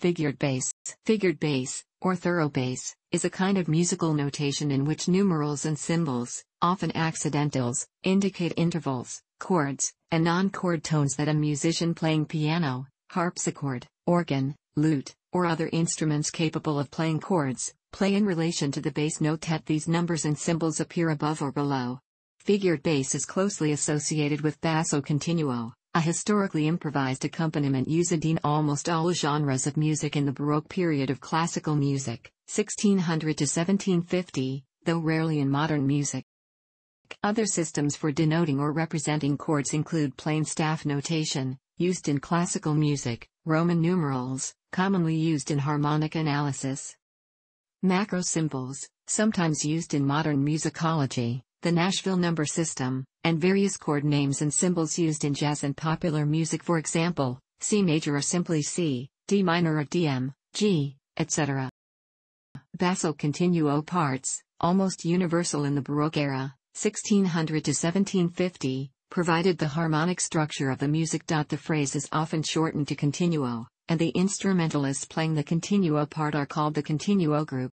Figured bass. Figured bass, or thorough bass, is a kind of musical notation in which numerals and symbols, often accidentals, indicate intervals, chords, and non-chord tones that a musician playing piano, harpsichord, organ, lute, or other instruments capable of playing chords, play in relation to the bass note that these numbers and symbols appear above or below. Figured bass is closely associated with basso continuo, a historically improvised accompaniment used in almost all genres of music in the Baroque period of classical music, 1600 to 1750, though rarely in modern music. Other systems for denoting or representing chords include plain staff notation, used in classical music, Roman numerals, commonly used in harmonic analysis. Macro symbols, sometimes used in modern musicology, the Nashville number system, and various chord names and symbols used in jazz and popular music for example, C major or simply C, D minor or DM, G, etc. Basso continuo parts, almost universal in the Baroque era, 1600 to 1750, provided the harmonic structure of the music. The phrase is often shortened to continuo, and the instrumentalists playing the continuo part are called the continuo group.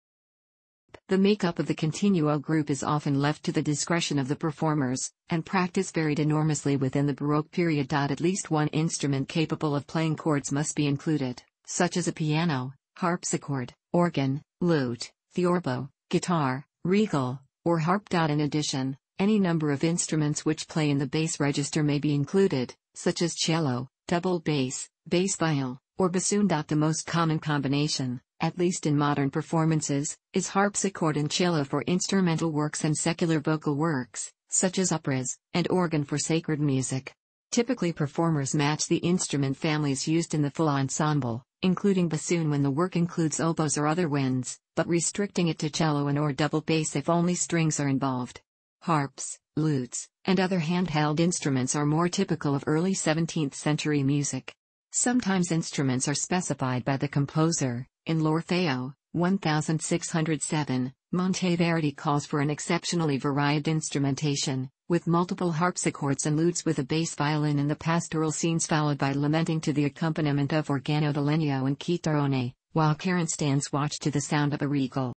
The makeup of the continuo group is often left to the discretion of the performers, and practice varied enormously within the Baroque period. At least one instrument capable of playing chords must be included, such as a piano, harpsichord, organ, lute, theorbo, guitar, regal, or harp. In addition, any number of instruments which play in the bass register may be included, such as cello, double bass, bass viol, or bassoon. The most common combination, at least in modern performances, is harpsichord and cello for instrumental works and secular vocal works, such as operas, and organ for sacred music. Typically performers match the instrument families used in the full ensemble, including bassoon when the work includes oboes or other winds, but restricting it to cello and or double bass if only strings are involved. Harps, lutes, and other handheld instruments are more typical of early 17th century music. Sometimes instruments are specified by the composer, in L'Orfeo, 1607, Monteverdi calls for an exceptionally varied instrumentation, with multiple harpsichords and lutes with a bass violin in the pastoral scenes followed by lamenting to the accompaniment of organo di legno and chitarrone, while Charon stands watch to the sound of a regal.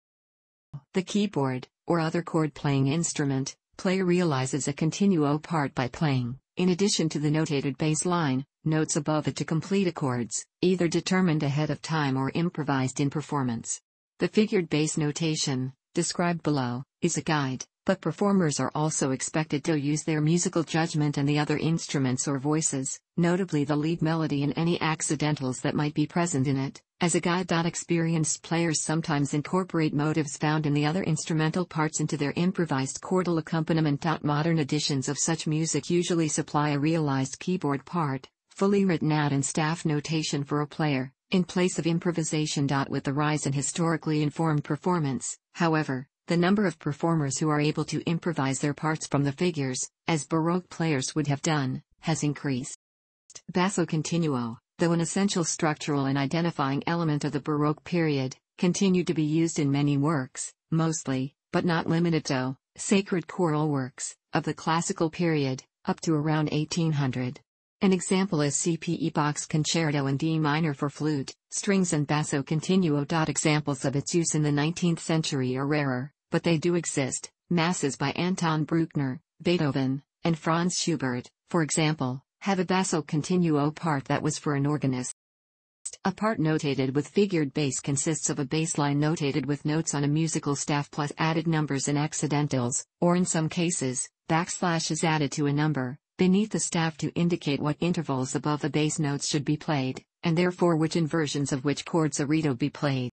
The keyboard, or other chord-playing instrument, player realizes a continuo part by playing, in addition to the notated bass line, notes above it to complete accords, either determined ahead of time or improvised in performance. The figured bass notation, described below, is a guide, but performers are also expected to use their musical judgment and the other instruments or voices, notably the lead melody and any accidentals that might be present in it, as a guide. Experienced players sometimes incorporate motives found in the other instrumental parts into their improvised chordal accompaniment. Modern editions of such music usually supply a realized keyboard part, fully written out in staff notation for a player, in place of improvisation. With the rise in historically informed performance, however, the number of performers who are able to improvise their parts from the figures, as Baroque players would have done, has increased. Basso continuo, though an essential structural and identifying element of the Baroque period, continued to be used in many works, mostly, but not limited to, sacred choral works, of the classical period, up to around 1800. An example is CPE Bach's Concerto in D minor for flute, strings and basso continuo. Examples of its use in the 19th century are rarer, but they do exist. Masses by Anton Bruckner, Beethoven, and Franz Schubert, for example, have a basso continuo part that was for an organist. A part notated with figured bass consists of a bass line notated with notes on a musical staff plus added numbers and accidentals, or in some cases, backslash is added to a number, beneath the staff to indicate what intervals above the bass notes should be played, and therefore which inversions of which chords a be played.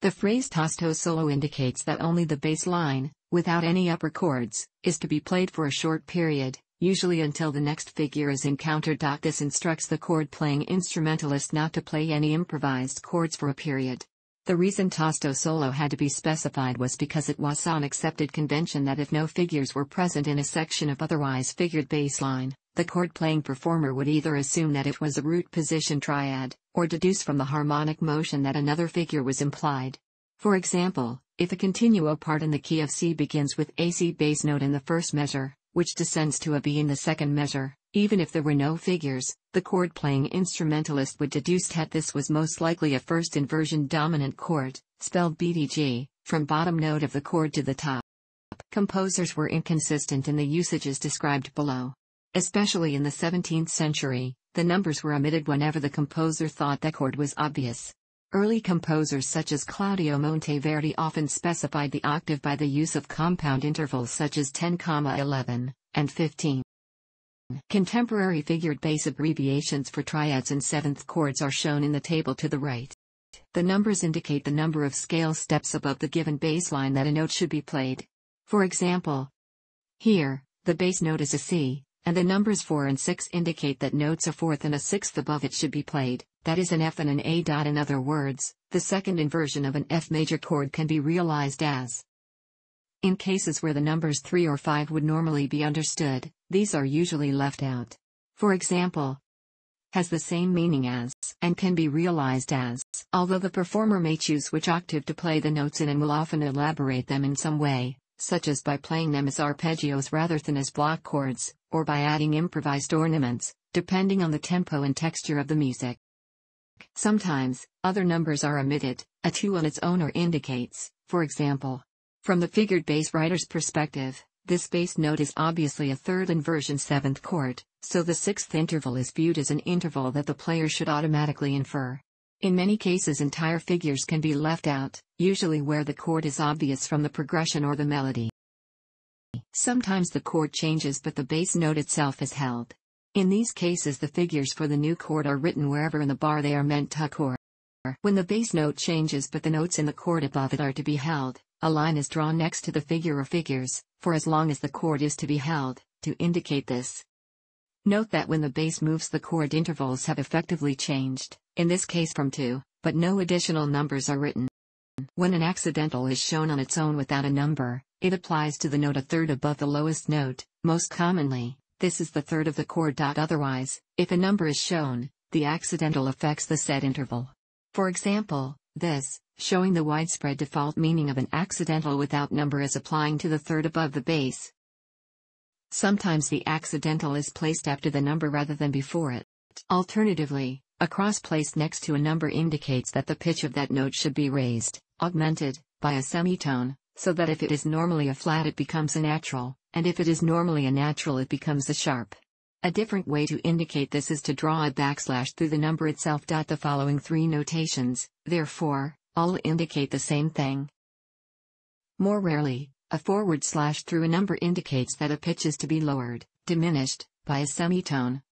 The phrase tasto solo indicates that only the bass line, without any upper chords, is to be played for a short period, usually until the next figure is encountered. This instructs the chord playing instrumentalist not to play any improvised chords for a period. The reason Tasto solo had to be specified was because it was an accepted convention that if no figures were present in a section of otherwise figured bass line, the chord-playing performer would either assume that it was a root position triad, or deduce from the harmonic motion that another figure was implied. For example, if a continuo part in the key of C begins with a C bass note in the first measure, which descends to a B in the second measure. Even if there were no figures, the chord playing instrumentalist would deduce that this was most likely a first inversion dominant chord, spelled BDG, from bottom note of the chord to the top. Composers were inconsistent in the usages described below. Especially in the 17th century, the numbers were omitted whenever the composer thought the chord was obvious. Early composers such as Claudio Monteverdi often specified the octave by the use of compound intervals such as 10, 11, and 15. Contemporary figured bass abbreviations for triads and seventh chords are shown in the table to the right. The numbers indicate the number of scale steps above the given bass line that a note should be played. For example, here, the bass note is a C, and the numbers 4 and 6 indicate that notes a fourth and a sixth above it should be played, that is an F and an A. Dot. In other words, the second inversion of an F major chord can be realized as in cases where the numbers 3 or 5 would normally be understood, these are usually left out. For example, has the same meaning as, and can be realized as, although the performer may choose which octave to play the notes in and will often elaborate them in some way, such as by playing them as arpeggios rather than as block chords, or by adding improvised ornaments, depending on the tempo and texture of the music. Sometimes, other numbers are omitted, a 2 on its own or indicates, for example, from the figured bass writer's perspective, this bass note is obviously a third inversion seventh chord, so the sixth interval is viewed as an interval that the player should automatically infer. In many cases entire figures can be left out, usually where the chord is obvious from the progression or the melody. Sometimes the chord changes but the bass note itself is held. In these cases the figures for the new chord are written wherever in the bar they are meant to occur. When the bass note changes but the notes in the chord above it are to be held, a line is drawn next to the figure or figures, for as long as the chord is to be held, to indicate this. Note that when the bass moves the chord intervals have effectively changed, in this case from 2, but no additional numbers are written. When an accidental is shown on its own without a number, it applies to the note a third above the lowest note, most commonly, this is the third of the chord. Otherwise, if a number is shown, the accidental affects the set interval. For example, this, showing the widespread default meaning of an accidental without number is applying to the third above the bass. Sometimes the accidental is placed after the number rather than before it. Alternatively, a cross placed next to a number indicates that the pitch of that note should be raised, augmented, by a semitone, so that if it is normally a flat it becomes a natural, and if it is normally a natural it becomes a sharp. A different way to indicate this is to draw a backslash through the number itself. The following three notations, therefore, all indicate the same thing. More rarely, a forward slash through a number indicates that a pitch is to be lowered, diminished, by a semitone.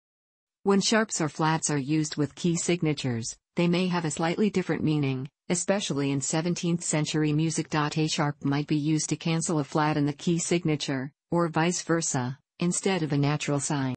When sharps or flats are used with key signatures, they may have a slightly different meaning, especially in 17th century music. A sharp might be used to cancel a flat in the key signature, or vice versa, instead of a natural sign.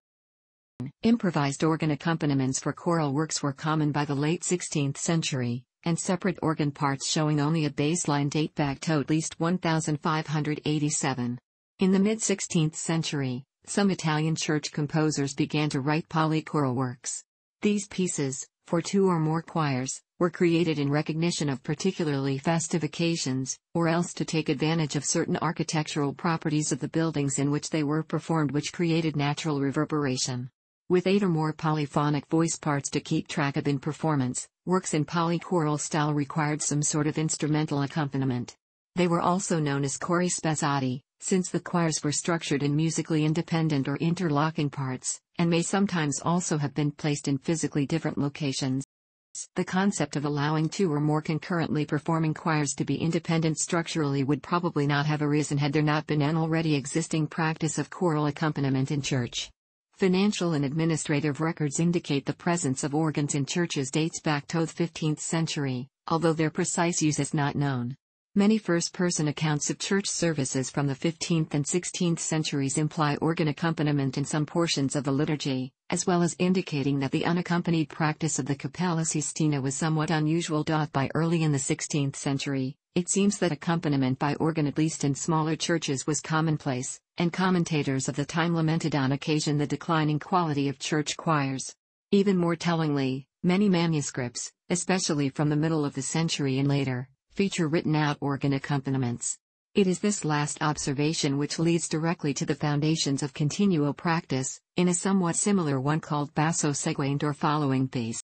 Improvised organ accompaniments for choral works were common by the late 16th century, and separate organ parts showing only a baseline date back to at least 1587. In the mid 16th century, some Italian church composers began to write polychoral works. These pieces, for two or more choirs, were created in recognition of particularly festive occasions, or else to take advantage of certain architectural properties of the buildings in which they were performed, which created natural reverberation. With eight or more polyphonic voice parts to keep track of in performance, works in polychoral style required some sort of instrumental accompaniment. They were also known as cori spezzati, since the choirs were structured in musically independent or interlocking parts, and may sometimes also have been placed in physically different locations. The concept of allowing two or more concurrently performing choirs to be independent structurally would probably not have arisen had there not been an already existing practice of choral accompaniment in church. Financial and administrative records indicate the presence of organs in churches dates back to the 15th century, although their precise use is not known. Many first-person accounts of church services from the 15th and 16th centuries imply organ accompaniment in some portions of the liturgy, as well as indicating that the unaccompanied practice of the Cappella Sistina was somewhat unusual. By early in the 16th century, it seems that accompaniment by organ at least in smaller churches was commonplace, and commentators of the time lamented on occasion the declining quality of church choirs. Even more tellingly, many manuscripts, especially from the middle of the century and later, feature written out organ accompaniments. It is this last observation which leads directly to the foundations of continuo practice, in a somewhat similar one called basso seguente or following bass.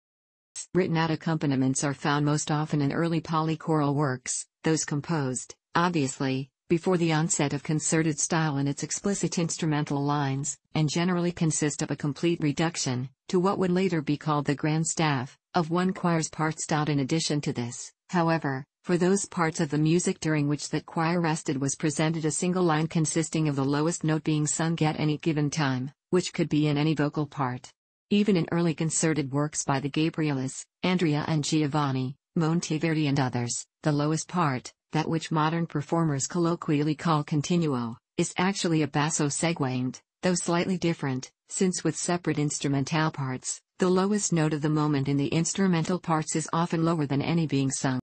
Written out accompaniments are found most often in early polychoral works, those composed, obviously, before the onset of concerted style and its explicit instrumental lines, and generally consist of a complete reduction, to what would later be called the grand staff, of one choir's parts. In addition to this, however, for those parts of the music during which that choir rested was presented a single line consisting of the lowest note being sung at any given time, which could be in any vocal part. Even in early concerted works by the Gabrielis, Andrea and Giovanni, Monteverdi and others, the lowest part, that which modern performers colloquially call continuo, is actually a basso seguente, though slightly different, since with separate instrumental parts, the lowest note of the moment in the instrumental parts is often lower than any being sung.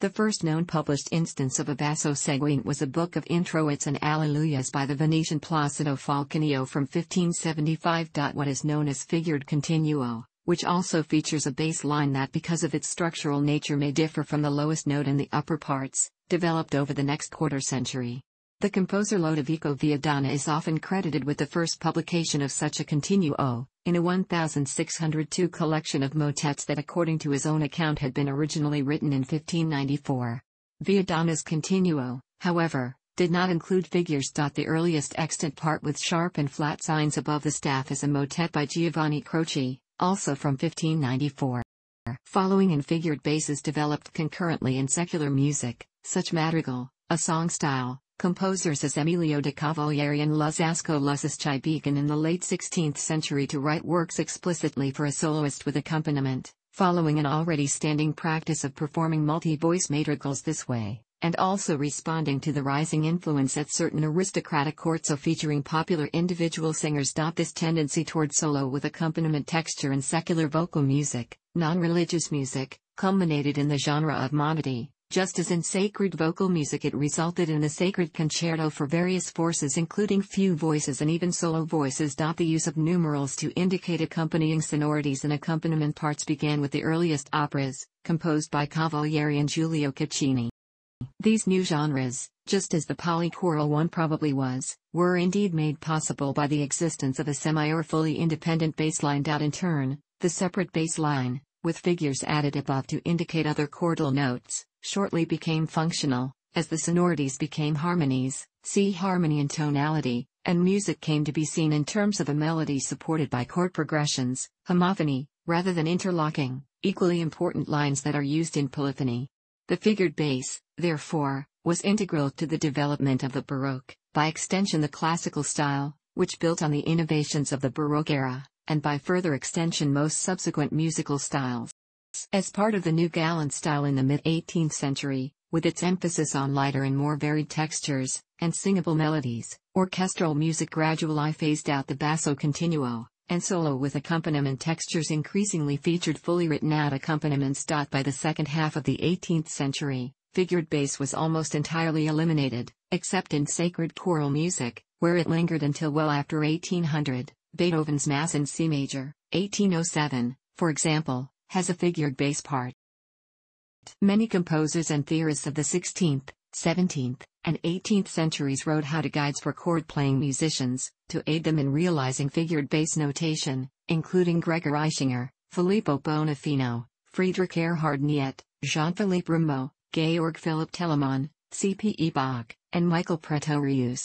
The first known published instance of a basso seguente was a book of introits and alleluias by the Venetian Placido Falconio from 1575. What is known as figured continuo, which also features a bass line that because of its structural nature may differ from the lowest note in the upper parts, developed over the next quarter century. The composer Lodovico Viadana is often credited with the first publication of such a continuo, in a 1602 collection of motets that according to his own account had been originally written in 1594. Viadana's continuo, however, did not include figures. The earliest extant part with sharp and flat signs above the staff is a motet by Giovanni Croce, also from 1594. Following and figured basses developed concurrently in secular music, such madrigal, a song style, Composers as Emilio de Cavalieri and Luzzasco Luzzaschi began in the late 16th century to write works explicitly for a soloist with accompaniment, following an already standing practice of performing multi-voice madrigals this way, and also responding to the rising influence at certain aristocratic courts of featuring popular individual singers. Dot this tendency toward solo with accompaniment texture in secular vocal music, non-religious music, culminated in the genre of monody, just as in sacred vocal music it resulted in a sacred concerto for various forces including few voices and even solo voices. The use of numerals to indicate accompanying sonorities and accompaniment parts began with the earliest operas, composed by Cavalieri and Giulio Caccini. These new genres, just as the polychoral one probably was, were indeed made possible by the existence of a semi or fully independent bass line. In turn, the separate bass line, with figures added above to indicate other chordal notes, shortly became functional, as the sonorities became harmonies, see harmony and tonality, and music came to be seen in terms of a melody supported by chord progressions, homophony, rather than interlocking, equally important lines that are used in polyphony. The figured bass, therefore, was integral to the development of the Baroque, by extension the classical style, which built on the innovations of the Baroque era, and by further extension most subsequent musical styles. As part of the new galant style in the mid-18th century, with its emphasis on lighter and more varied textures, and singable melodies, orchestral music gradually phased out the basso continuo, and solo with accompaniment textures increasingly featured fully written out accompaniments. By the second half of the 18th century, figured bass was almost entirely eliminated, except in sacred choral music, where it lingered until well after 1800. Beethoven's Mass in C major, 1807, for example, has a figured bass part. Many composers and theorists of the 16th, 17th, and 18th centuries wrote how to guides for chord playing musicians, to aid them in realizing figured bass notation, including Gregor Aichinger, Filippo Bonaffino, Friedrich Erhard Niedt, Jean-Philippe Rameau, Georg Philipp Telemann, C.P.E. Bach, and Michael Praetorius.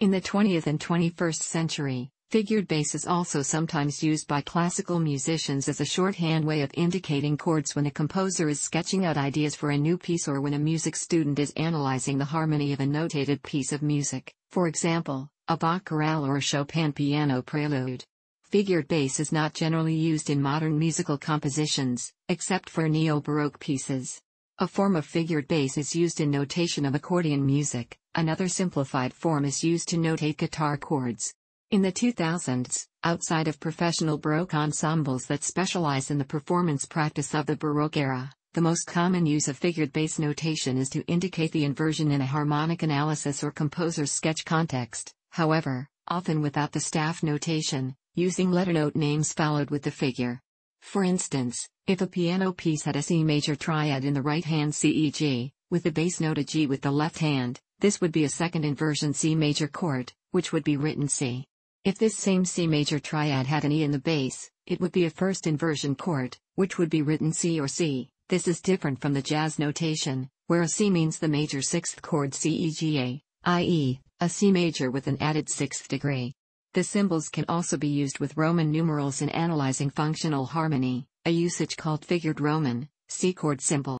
In the 20th and 21st century, Figured bass is also sometimes used by classical musicians as a shorthand way of indicating chords when a composer is sketching out ideas for a new piece or when a music student is analyzing the harmony of a notated piece of music, for example, a Bach chorale or a Chopin piano prelude. Figured bass is not generally used in modern musical compositions, except for neo-Baroque pieces. A form of figured bass is used in notation of accordion music, another simplified form is used to notate guitar chords. In the 2000s, outside of professional Baroque ensembles that specialize in the performance practice of the Baroque era, the most common use of figured bass notation is to indicate the inversion in a harmonic analysis or composer's sketch context, however, often without the staff notation, using letter note names followed with the figure. For instance, if a piano piece had a C major triad in the right hand CEG, With the bass note a G with the left hand, this would be a second inversion C major chord, which would be written C. If this same C major triad had an E in the bass, it would be a first inversion chord, which would be written C or C. This is different from the jazz notation, where a C means the major sixth chord C E G A, i.e., a C major with an added sixth degree. The symbols can also be used with Roman numerals in analyzing functional harmony, a usage called figured Roman, C chord symbol.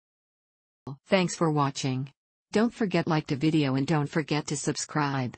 Thanks for watching. Don't forget like the video and don't forget to subscribe.